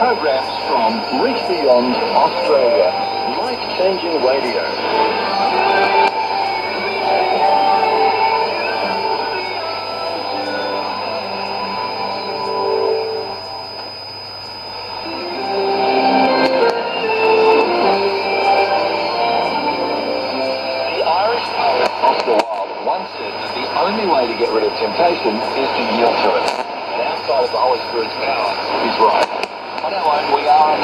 Progress from Reach Beyond Australia. Life-changing radio. get rid of temptation is to yield to it. The downside of the Holy Spirit's power is right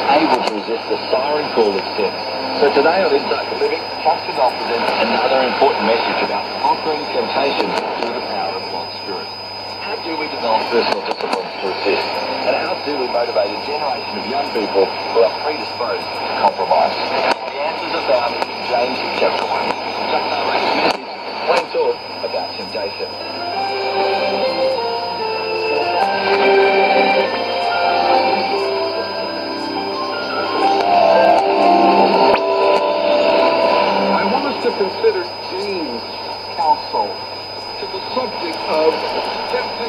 unable to resist the siren call of sin. So today on Insight for Living, Pastor Swindoll presents another important message about conquering temptation through the power of God's Spirit. How do we develop personal disciplines to resist? And how do we motivate a generation of young people who are predisposed to compromise? The answers are found in James chapter 1. Chuck Narrator's message, plain talk about temptation. to the subject of temptation.